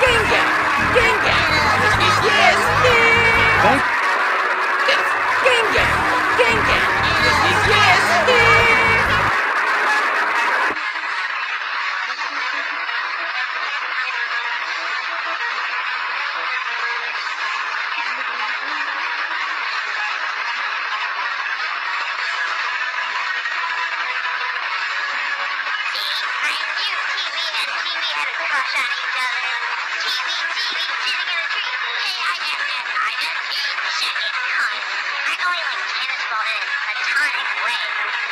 개 인. crash at each other. TV, TV, sitting in a tree. Hey, I did this, I did cheat. Shit, it's hung. I only like tennis ball in a tonic way.